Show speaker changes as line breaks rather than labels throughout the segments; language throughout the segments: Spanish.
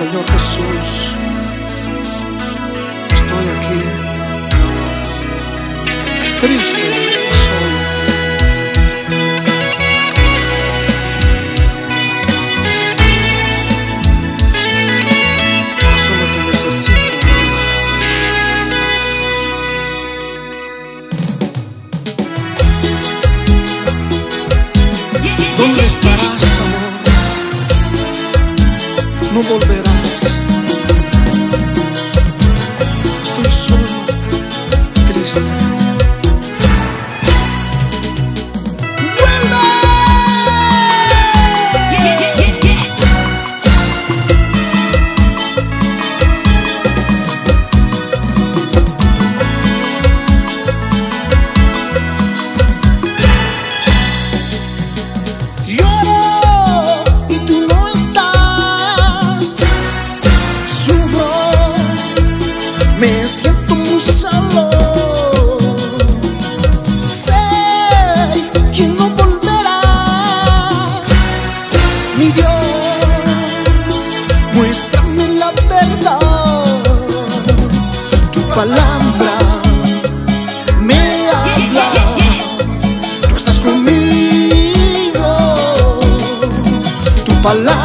Senhor Jesús, estoy aquí. Triste é soy. Solo te necesito. ¿Dónde estarás, amor? No volverás.
Muéstrame la verdad, tu palabra me habla. Tú estás conmigo, tu palabra.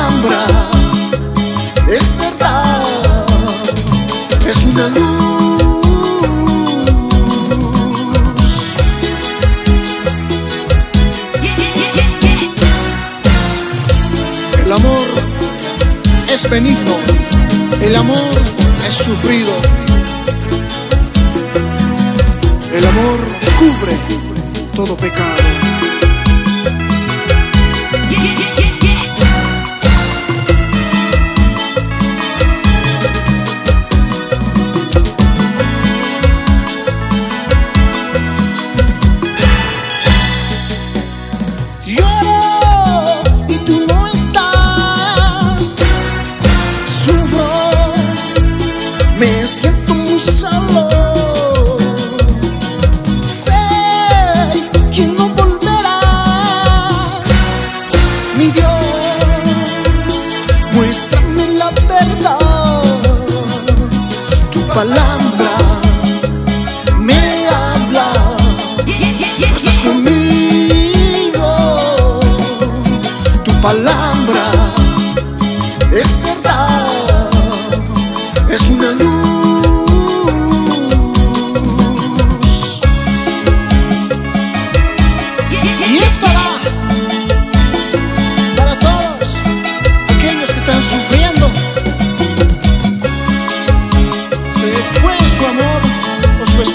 el amor es sufrido, el amor cubre todo pecado.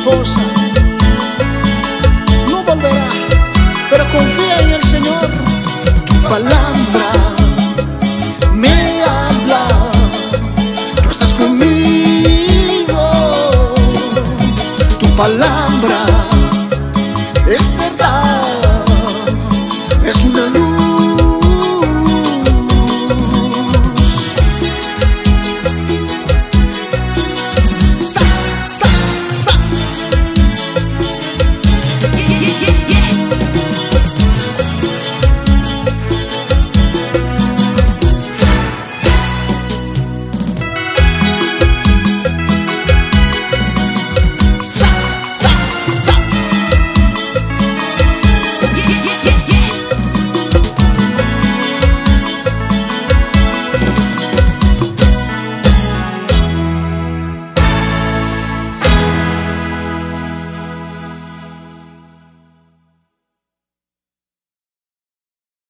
esposa no volverá, pero confía en el Señor. Tu palabra me habla, tú estás conmigo. Tu palabra es verdad.